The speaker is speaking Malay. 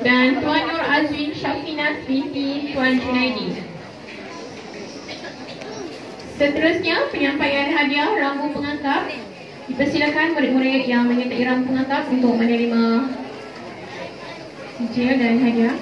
Dan Tuan Nur Azwin Syafinas binti Tuan Junaidi Seterusnya penyampaian hadiah rambu pengantar Dipersilakan murid-murid yang menyertai rambu pengantar untuk menerima Cincin dan hadiah